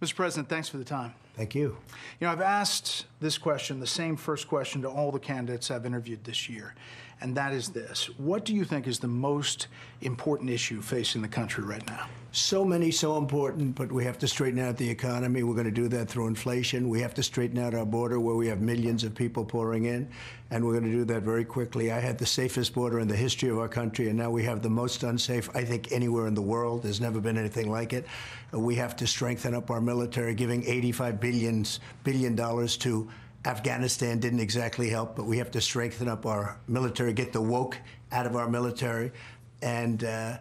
Mr. President, thanks for the time. Thank you. You know, I've asked this question, the same first question, to all the candidates I've interviewed this year, and that is this What do you think is the most important issue facing the country right now? So many, so important, but we have to straighten out the economy. We're going to do that through inflation. We have to straighten out our border where we have millions of people pouring in, and we're going to do that very quickly. I had the safest border in the history of our country, and now we have the most unsafe, I think, anywhere in the world. There's never been anything like it. We have to strengthen up our military, giving 85 billions, billion dollars to Afghanistan didn't exactly help, but we have to strengthen up our military, get the woke out of our military, and uh,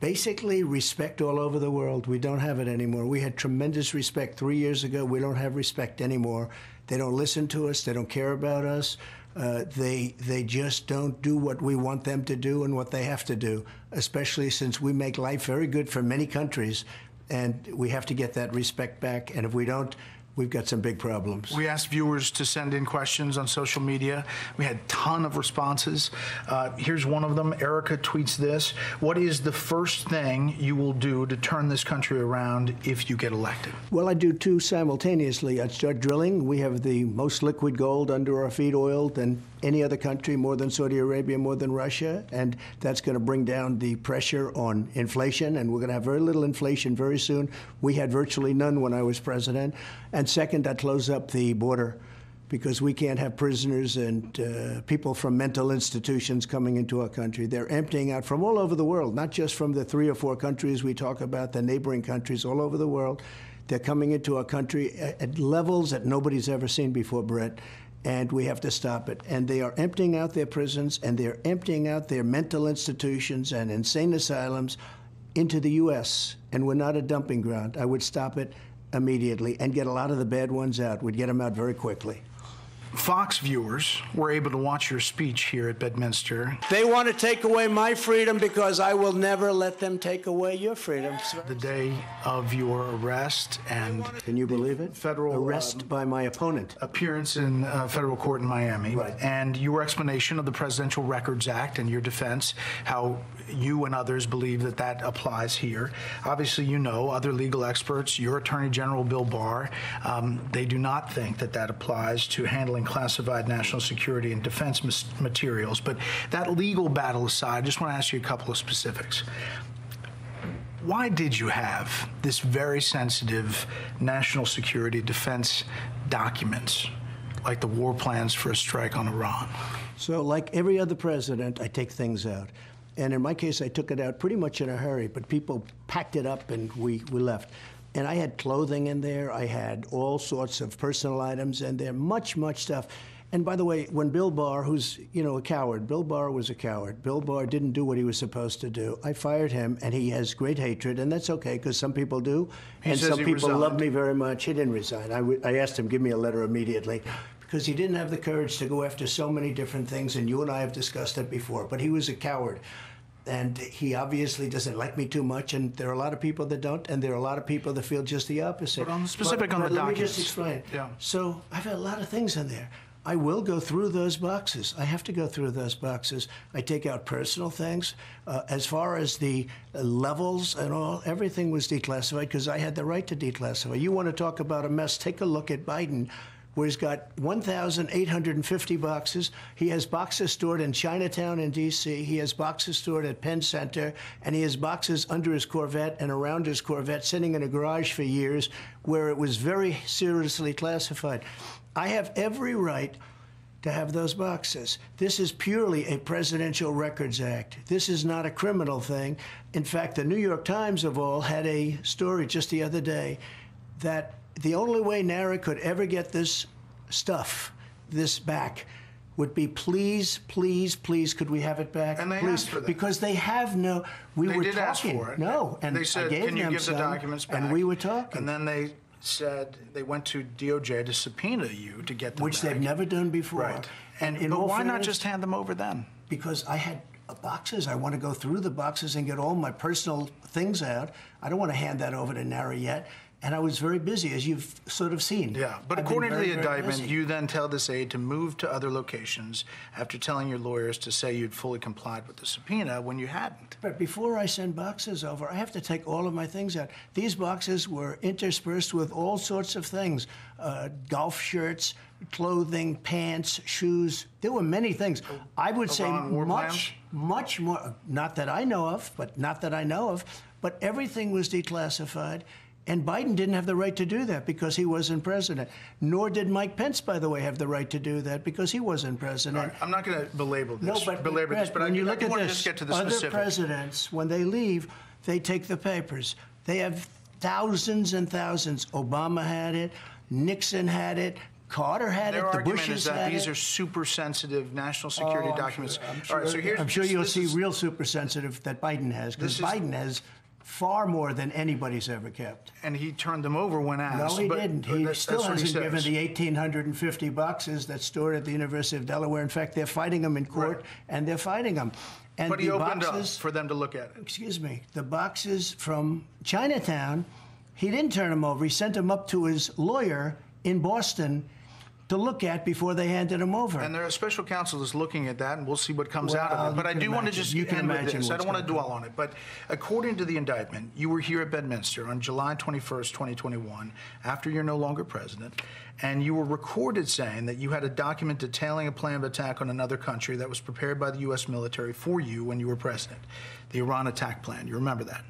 basically respect all over the world. We don't have it anymore. We had tremendous respect three years ago. We don't have respect anymore. They don't listen to us. They don't care about us. Uh, they they just don't do what we want them to do and what they have to do. Especially since we make life very good for many countries, and we have to get that respect back. And if we don't, we've got some big problems. We asked viewers to send in questions on social media. We had a ton of responses. Uh, here's one of them. Erica tweets this What is the first thing you will do to turn this country around if you get elected? Well, I do two simultaneously. I'd start drilling. We have the most liquid gold under our feet oil than any other country, more than Saudi Arabia, more than Russia. And that's going to bring down the pressure on inflation. And we're going to have very little inflation very soon. We had virtually none when I was president. And second, I close up the border because we can't have prisoners and uh, people from mental institutions coming into our country. They're emptying out from all over the world, not just from the three or four countries we talk about, the neighboring countries all over the world. They're coming into our country at, at levels that nobody's ever seen before, Brett and we have to stop it. And they are emptying out their prisons and they're emptying out their mental institutions and insane asylums into the U.S. And we're not a dumping ground. I would stop it immediately and get a lot of the bad ones out. We'd get them out very quickly. Fox viewers were able to watch your speech here at Bedminster. They want to take away my freedom because I will never let them take away your freedom. The day of your arrest and can you believe it? Federal arrest um, by my opponent. Appearance in uh, federal court in Miami, right. and your explanation of the Presidential Records Act and your defense, how you and others believe that that applies here. Obviously, you know other legal experts, your Attorney General Bill Barr, um, they do not think that that applies to handling classified national security and defense materials. But that legal battle aside, I just want to ask you a couple of specifics. Why did you have this very sensitive national security defense documents, like the war plans for a strike on Iran? So, like every other president, I take things out. And in my case, I took it out pretty much in a hurry, but people packed it up and we, we left. And I had clothing in there. I had all sorts of personal items in there, much, much stuff. And by the way, when Bill Barr, who's you know a coward, Bill Barr was a coward. Bill Barr didn't do what he was supposed to do. I fired him, and he has great hatred, and that's okay because some people do, he and some people resigned. love me very much. He didn't resign. I, I asked him give me a letter immediately because he didn't have the courage to go after so many different things, and you and I have discussed it before. But he was a coward and he obviously doesn't like me too much, and there are a lot of people that don't, and there are a lot of people that feel just the opposite. But on the specific but, on but the let documents. me just explain. Yeah. So I've had a lot of things in there. I will go through those boxes. I have to go through those boxes. I take out personal things. Uh, as far as the uh, levels and all, everything was declassified because I had the right to declassify. You want to talk about a mess? Take a look at Biden where he's got 1,850 boxes. He has boxes stored in Chinatown in D.C. He has boxes stored at Penn Center, and he has boxes under his Corvette and around his Corvette, sitting in a garage for years, where it was very seriously classified. I have every right to have those boxes. This is purely a Presidential Records Act. This is not a criminal thing. In fact, the New York Times of all had a story just the other day that the only way NARA could ever get this stuff, this back, would be please, please, please, could we have it back? And they please. asked for that. Because they have no. We they were did talking. ask for it. No, and they said, I gave "Can you them give some, the documents back?" And we were talking. And then they said they went to DOJ to subpoena you to get them which back. they've never done before. Right. And in but why not just hand them over then? Because I had boxes. I want to go through the boxes and get all my personal things out. I don't want to hand that over to NARA yet. And I was very busy, as you've sort of seen. Yeah, but I've according to the indictment, you then tell this aide to move to other locations after telling your lawyers to say you'd fully complied with the subpoena when you hadn't. But before I send boxes over, I have to take all of my things out. These boxes were interspersed with all sorts of things uh, golf shirts, clothing, pants, shoes. There were many things. I would say much, much more, not that I know of, but not that I know of, but everything was declassified. And Biden didn't have the right to do that because he wasn't president. Nor did Mike Pence, by the way, have the right to do that because he wasn't president. I'm not going to belabor this, No, but belabor this, but I, when you I look do at to this, just get to the other specific. presidents, when they leave, they take the papers. They have thousands and thousands. Obama had it. Nixon had it. Carter had Their it. The argument Bushes is that these it. are super sensitive national oh, security Oh, documents. Sure, I'm sure, right, so here's I'm sure you'll see is- real super sensitive that Biden has because This is- Biden has far more than anybody's ever kept. and he turned them over when asked. No, he but, didn't. He that's- still what he hasn't given the 1,850 boxes that's stored at the University of Delaware. In fact, they're fighting them in court, Right. and they're fighting them. And But he the opened boxes, up for them to look at it. excuse me, the boxes from Chinatown, he didn't turn them over. He sent them up to his lawyer in Boston to look at before they handed them over. And there are special counsel is looking at that, and we'll see what comes out of it. But I do want to just you can end with imagine this. I don't want to dwell on it, but according to the indictment, you were here at Bedminster on July 21st, 2021, after you're no longer president, and you were recorded saying that you had a document detailing a plan of attack on another country that was prepared by the U.S. military for you when you were president, the Iran attack plan. You remember that?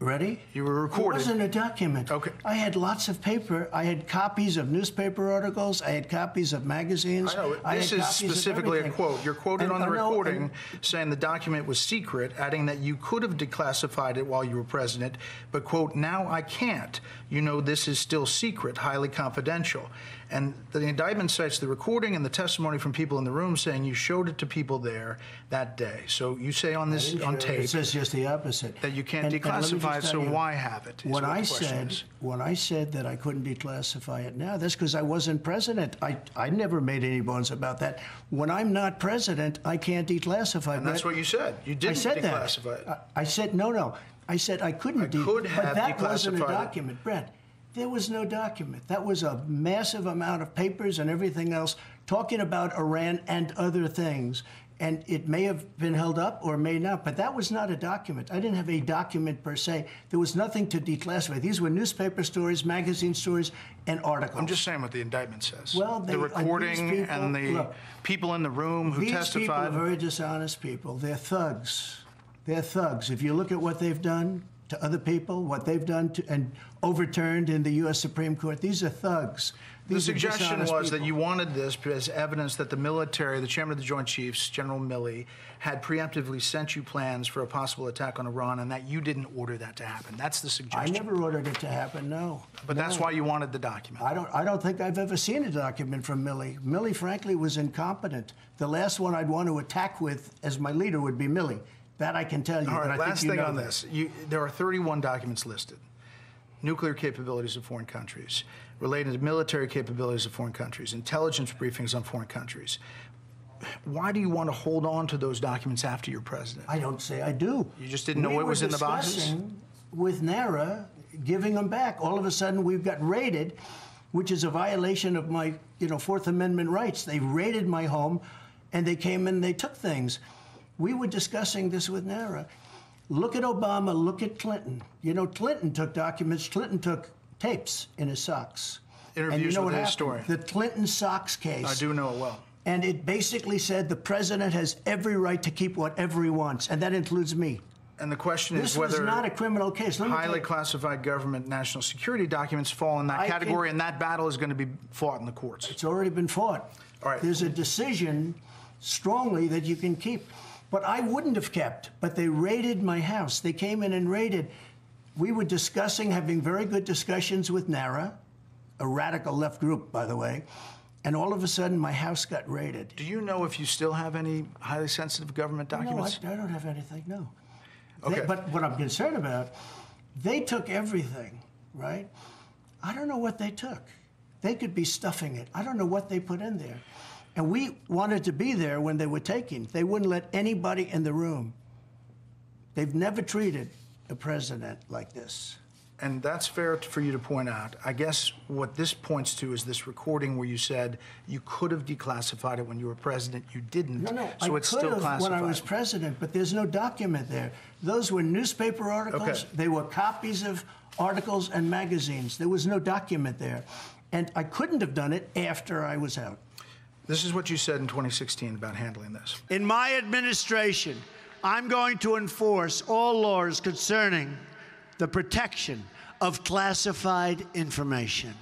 Ready? You were recorded. It wasn't a document. Okay. I had lots of paper. I had copies of newspaper articles. I had copies of magazines. I know. I This had is specifically a quote. You're quoted And- on the no, recording and- saying the document was secret, adding that you could have declassified it while you were president, but, quote, now I can't. You know, this is still secret, highly confidential. And the indictment cites the recording and the testimony from people in the room saying you showed it to people there that day. So you say on this, on tape. It says just the opposite. that you can't And- and let me just declassify so you, why have it? When I said is. when I said that I couldn't declassify it now, that's because I wasn't president. I I never made any bones about that. When I'm not president, I can't declassify. And that's what you said. You I didn't said declassify that. it. I, I said no, no. I said I couldn't. I could have but that wasn't a declassified it. document, Brett. There was no document. That was a massive amount of papers and everything else talking about Iran and other things. And it may have been held up or may not, but that was not a document. I didn't have a document per se. There was nothing to declassify. These were newspaper stories, magazine stories, and articles. I'm just saying what the indictment says. Well, they- the recording people- and the look, people in the room who These testified. people are very dishonest people. They're thugs. They're thugs. If you look at what they've done to other people, what they've done to, and overturned in the U.S. Supreme Court, these are thugs. The These are suggestion was that you wanted this as evidence that the military, the chairman of the Joint Chiefs, General Milley, had preemptively sent you plans for a possible attack on Iran and that you didn't order that to happen. That's the suggestion. I never ordered it to happen. No. but that's why you wanted the document. I don't. I don't think I've ever seen a document from Milley. Milley, frankly, was incompetent. The last one I'd want to attack with as my leader would be Milley. That I can tell you. All right, last thing know on that. this. You, there are 31 documents listed. Nuclear capabilities of foreign countries, related to military capabilities of foreign countries, intelligence briefings on foreign countries. Why do you want to hold on to those documents after you're president? I don't say I do. You just didn't know We what was in the boxes? With NARA, giving them back. All of a sudden, we've got raided, which is a violation of my, you know, Fourth Amendment rights. They raided my home, and they came and they took things. We were discussing this with NARA. Look at Obama. Look at Clinton. You know, Clinton took documents. Clinton took tapes in his socks. and you Interviews know with what happened? historian. The Clinton socks case. I do know it well. And it basically said the president has every right to keep whatever he wants, and that includes me. And the question This is whether not a criminal case. Let highly classified government national security documents fall in that I category, and that battle is going to be fought in the courts. it's already been fought. All right. There's a decision strongly that you can keep. But I wouldn't have kept. But they raided my house. They came in and raided. We were discussing, having very good discussions with NARA, a radical left group, by the way. And all of a sudden, my house got raided. Do you know if you still have any highly sensitive government documents? No, I? I don't have anything, no. Okay. They, but what I'm concerned about, they took everything, right? I don't know what they took. They could be stuffing it. I don't know what they put in there. And we wanted to be there when they were taking. They wouldn't let anybody in the room. They've never treated a president like this. and that's fair for you to point out. I guess what this points to is this recording where you said you could have declassified it when you were president. You didn't. No, no, so I it's could still have classified. when I was president, but there's no document there. Those were newspaper articles. Okay. They were copies of articles and magazines. There was no document there. And I couldn't have done it after I was out. This is what you said in 2016 about handling this. In my administration, I'm going to enforce all laws concerning the protection of classified information.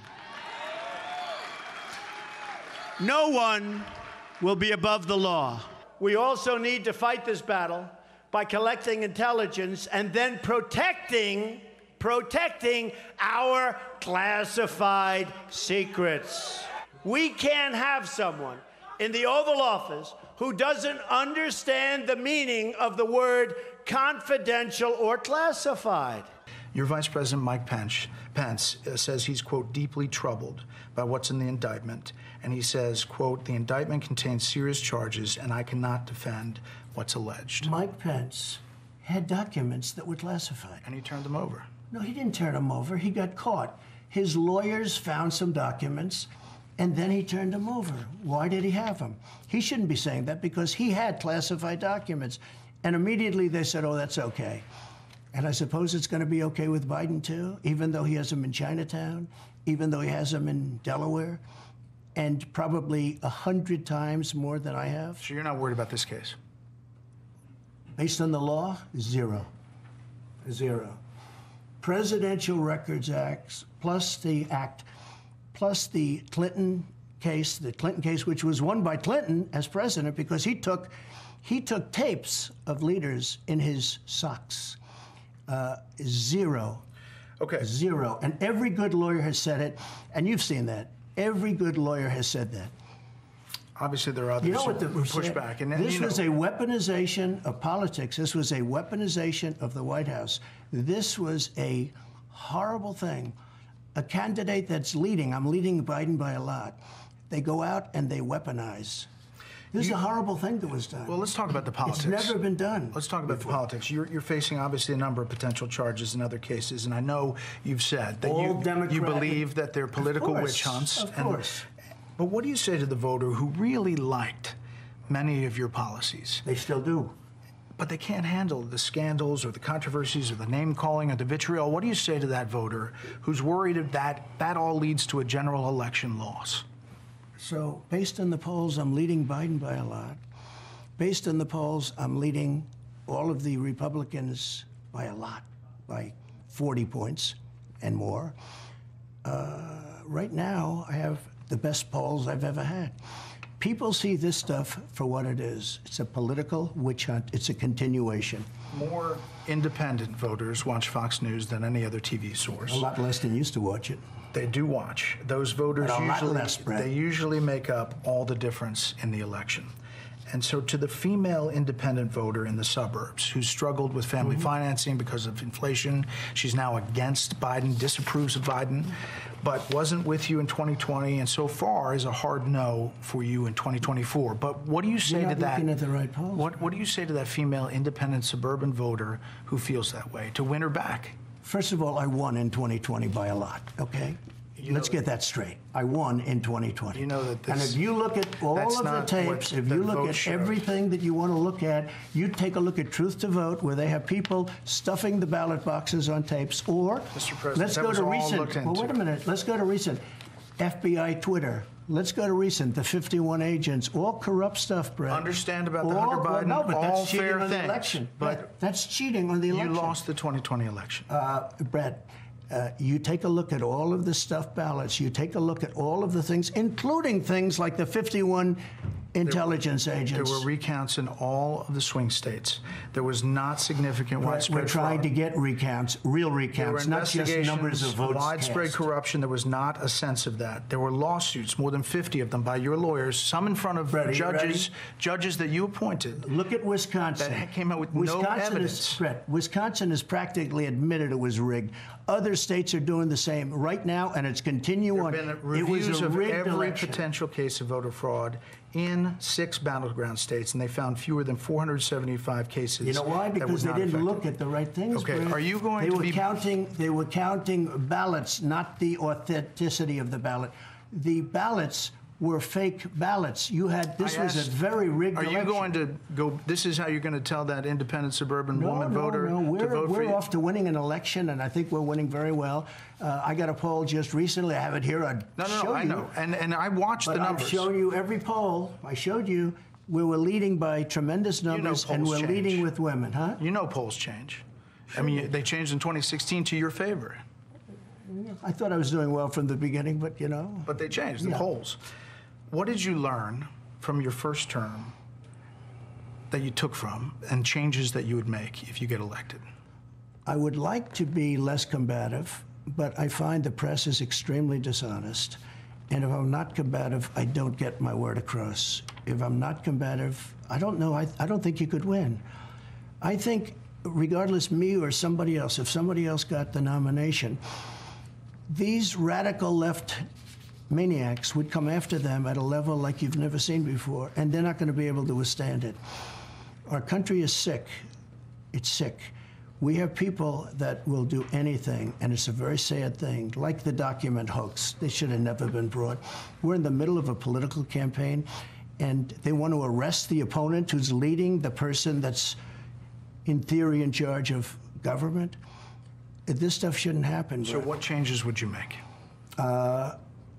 No one will be above the law. We also need to fight this battle by collecting intelligence and then protecting protecting our classified secrets. We can't have someone in the Oval Office who doesn't understand the meaning of the word confidential or classified. Your Vice President Mike Pence, Pence uh, says he's, quote, deeply troubled by what's in the indictment. And he says, quote, the indictment contains serious charges and I cannot defend what's alleged. Mike Pence had documents that were classified. And he turned them over. No, he didn't turn them over. He got caught. His lawyers found some documents, and then he turned them over. Why did he have them? He shouldn't be saying that because he had classified documents. And immediately they said, oh, that's okay. And I suppose it's going to be okay with Biden too, even though he has them in Chinatown, even though he has them in Delaware, and probably a hundred times more than I have. So you're not worried about this case? Based on the law, zero. Zero. Presidential Records Acts plus the act plus the Clinton case, the Clinton case, which was won by Clinton as president because he took he took tapes of leaders in his socks. Uh, zero, Okay. zero, and every good lawyer has said it, and you've seen that. Every good lawyer has said that. Obviously, there are others You know what the who push back. And, this you know, was a weaponization of politics. This was a weaponization of the White House. This was a horrible thing. A candidate that's leading, I'm leading Biden by a lot. They go out and they weaponize. This is a horrible thing that was done. Well, let's talk about the politics. It's never been done. Let's talk about the politics. You're, you're facing obviously a number of potential charges in other cases, and I know you've said that All you, you believe that they're political course, witch hunts. of and- course. but what do you say to the voter who really liked many of your policies, They still do. But they can't handle the scandals or the controversies or the name calling or the vitriol? What do you say to that voter who's worried that that all leads to a general election loss? So, based on the polls, I'm leading Biden by a lot. Based on the polls, I'm leading all of the Republicans by a lot, by 40 points and more. Uh, right now, I have the best polls I've ever had. People see this stuff for what it is it's a political witch hunt, it's a continuation. More independent voters watch Fox News than any other TV source. A lot less than used to watch it. They do watch. Those voters But a lot usually less, they usually make up all the difference in the election. And so to the female independent voter in the suburbs who struggled with family Mm-hmm. financing because of inflation, she's now against Biden, disapproves of Biden, but wasn't with you in 2020 and so far is a hard no for you in 2024. But what do you say You're to not that? looking at the right polls. What what do you say to that female independent suburban voter who feels that way to win her back? First of all, I won in 2020 by a lot, okay? Let's get that straight. I won in 2020. You know that and if you look at all of the tapes, if the you look at showed. everything that you want to look at, you take a look at True the Vote, where they have people stuffing the ballot boxes on tapes, or Mr. President, let's go to recent. Well, wait a minute. Let's go to recent. FBI Twitter. Let's go to recent. The 51 agents, all corrupt stuff, Brett. Understand about the All- Hunter well, No, but all that's cheating fair on the election. but Brett, that's cheating on the election. You lost the 2020 election. Uh, Brett, uh, you take a look at all of the stuff ballots. You take a look at all of the things, including things like the 51 intelligence There agents. There were recounts in all of the swing states. There was not significant We're- widespread We're trying fraud. to get recounts, real were recounts, not just numbers of votes. widespread cast. corruption. There was not a sense of that. There were lawsuits, more than 50 of them, by your lawyers, some in front of Brett, are you judges, judges that you appointed. Look at Wisconsin. That came out with no Wisconsin evidence. Is, Wisconsin has practically admitted it was rigged. Other states are doing the same right now, and it's continuing. There have been it was reviews a of every election. potential case of voter fraud in six battleground states, and they found fewer than 475 cases. You know why? Because they didn't affected. look at the right things. Okay, Brad. are you going they to were be- counting? They were counting ballots, not the authenticity of the ballot. The ballots were fake ballots. You had this I was asked, a very rigged Are you election. going to go? This is how you're going to tell that independent suburban No, woman no, voter no. We're, to vote we're for you? off to winning an election, and I think we're winning very well. Uh, I got a poll just recently. I have it here. I'd no, no, no. I you. know, and and I watched But the numbers. I've shown you every poll. I showed you we were leading by tremendous know numbers, and we're change. leading with women, huh? you know polls change. I mean, they changed in 2016 to your favor, I thought I was doing well from the beginning, but you know. but they changed the Yeah. polls. What did you learn from your first term that you took from, and changes that you would make if you get elected? I would like to be less combative, but I find the press is extremely dishonest. And if I'm not combative, I don't get my word across. If I'm not combative, I don't know. I, I don't think you could win. I think, regardless me or somebody else, if somebody else got the nomination, these radical left maniacs would come after them at a level like you've never seen before, and they're not going to be able to withstand it. Our country is sick. It's sick. We have people that will do anything, and it's a very sad thing, like the document hoax. They should have never been brought. We're in the middle of a political campaign, and they want to arrest the opponent who's leading the person that's, in theory, in charge of government. This stuff shouldn't happen. So, Brett what changes would you make? Uh,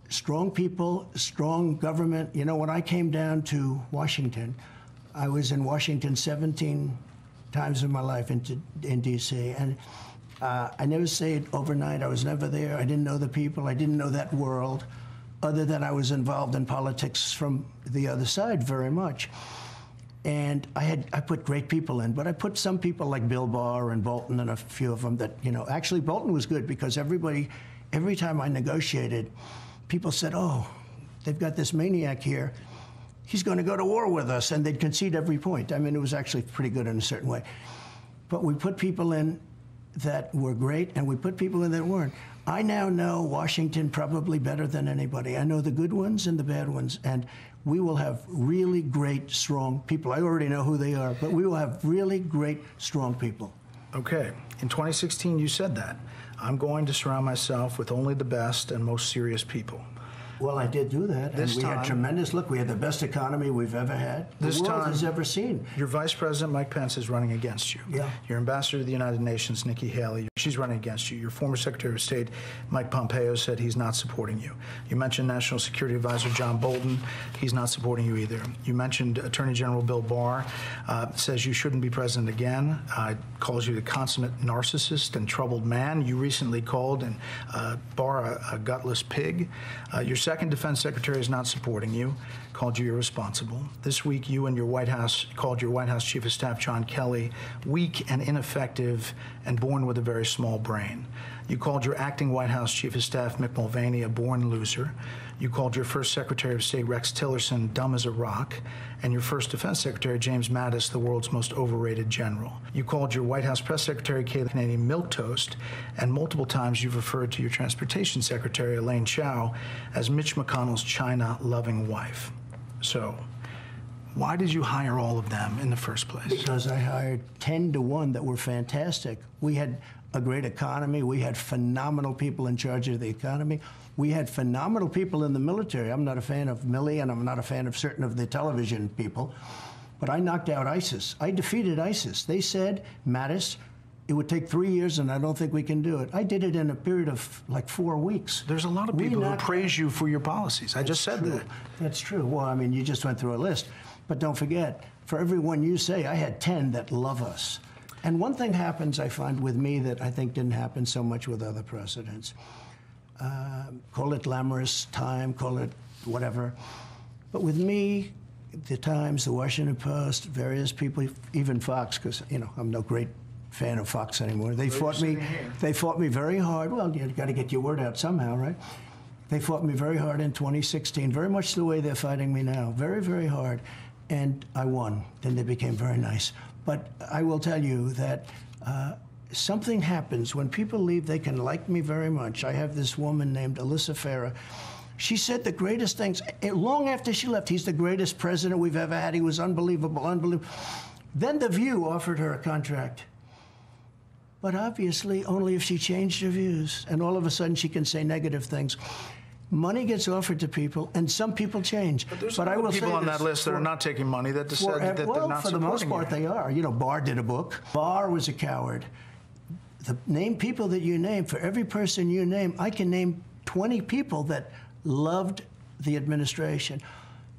strong people, strong government. You know, when I came down to Washington, I was in Washington 17 times in my life into, in D.C. And uh, I never stayed overnight. I was never there. I didn't know the people. I didn't know that world, other than I was involved in politics from the other side very much. And I had I put great people in, but I put some people like Bill Barr and Bolton and a few of them that you know. Actually, Bolton was good because everybody, every time I negotiated, people said, "Oh, they've got this maniac here. He's going to go to war with us," and they'd concede every point. I mean, it was actually pretty good in a certain way. But we put people in that were great, and we put people in that weren't. I now know Washington probably better than anybody. I know the good ones and the bad ones, and we will have really great, strong people. I already know who they are, but we will have really great, strong people. Okay. In 2016, you said that. I'm going to surround myself with only the best and most serious people. Well, I did do that, This and we time- had tremendous. Look, we had the best economy we've ever had. The This world time- has ever seen. Your Vice President, Mike Pence, is running against you. Yeah. Your Ambassador to the United Nations, Nikki Haley, she's running against you. Your former Secretary of State, Mike Pompeo, said he's not supporting you. You mentioned National Security Advisor John Bolton. He's not supporting you either. You mentioned Attorney General Bill Barr, uh, says you shouldn't be president again, uh, calls you the consummate narcissist and troubled man. You recently called and uh, Barr a, a gutless pig. Uh, your second defense secretary is not supporting you, called you irresponsible. This week, you and your White House called your White House Chief of Staff, John Kelly, weak and ineffective and born with a very small brain. You called your acting White House Chief of Staff, Mick Mulvaney, a born loser. You called your first Secretary of State, Rex Tillerson, dumb as a rock, and your first Defense Secretary, James Mattis, the world's most overrated general. You called your White House Press Secretary, Kayleigh McEnany, milquetoast, and multiple times you've referred to your Transportation Secretary, Elaine Chao, as Mitch McConnell's China-loving wife. So, why did you hire all of them in the first place? Because I hired 10 to 1 that were fantastic. We had a great economy. We had phenomenal people in charge of the economy. We had phenomenal people in the military. I'm not a fan of Milley, and I'm not a fan of certain of the television people. But I knocked out ISIS. I defeated ISIS. They said, Mattis, it would take three years, and I don't think we can do it. I did it in a period of like four weeks. There's a lot of people who praise you for your policies. I just said true. that. That's true. Well, I mean, you just went through a list. But don't forget, for every one you say, I had 10 that love us. And one thing happens, I find, with me that I think didn't happen so much with other presidents. Um, call it glamorous time, call it whatever. But with me, the Times, the Washington Post, various people, even Fox, because you know I'm no great fan of Fox anymore. They fought me. here. They fought me very hard. Well, you got to get your word out somehow, right? They fought me very hard in 2016, very much the way they're fighting me now, very, very hard. And I won. Then they became very nice. But I will tell you that uh, something happens when people leave. They can like me very much. I have this woman named Alyssa Farah. She said the greatest things. eh, Long after she left, he's the greatest president we've ever had. He was unbelievable, unbelievable. Then The View offered her a contract. But obviously, only if she changed her views. And all of a sudden, she can say negative things. Money gets offered to people, and some people change. But, There's I lot of will people say on that list that are not taking money that decided that they're well, not for the most part, they are. You know, Barr did a book. Barr was a coward. The name people that you name, for every person you name, I can name 20 people that loved the administration.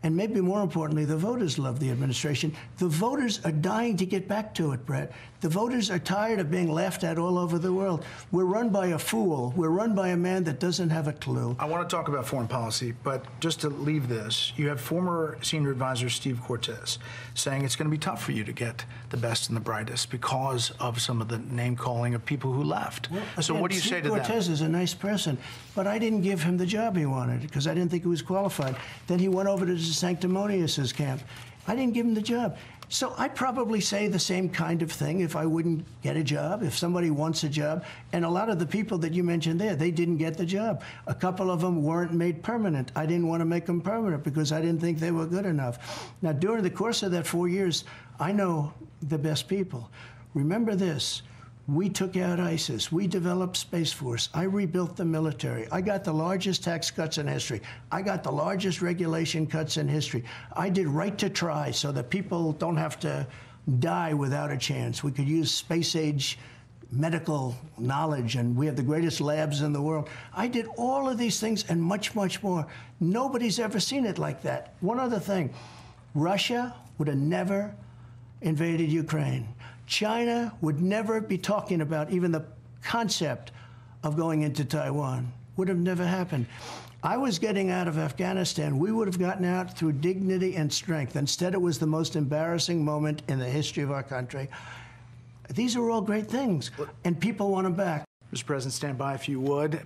And maybe more importantly, the voters love the administration. The voters are dying to get back to it, Brett. The voters are tired of being laughed at all over the world. We're run by a fool. We're run by a man that doesn't have a clue. I want to talk about foreign policy, but just to leave this, you have former senior advisor Steve Cortes saying it's going to be tough for you to get the best and the brightest because of some of the name calling of people who left. so, Again, what do you Steve say to that? Cortes is a nice person, but I didn't give him the job he wanted because I didn't think he was qualified. Then he went over to the as camp. I didn't give him the job. So I'd probably say the same kind of thing if I wouldn't get a job, if somebody wants a job. And a lot of the people that you mentioned there, they didn't get the job. A couple of them weren't made permanent. I didn't want to make them permanent because I didn't think they were good enough. Now, during the course of that four years, I know the best people. Remember this. We took out ISIS. We developed Space Force. I rebuilt the military. I got the largest tax cuts in history. I got the largest regulation cuts in history. I did right to try so that people don't have to die without a chance. We could use space age medical knowledge, and we have the greatest labs in the world. I did all of these things and much, much more. Nobody's ever seen it like that. One other thing Russia would have never invaded Ukraine. China would never be talking about even the concept of going into Taiwan. Would have never happened. I was getting out of Afghanistan. We would have gotten out through dignity and strength. Instead, it was the most embarrassing moment in the history of our country. These are all great things, and people want them back. Mr. President, stand by if you would.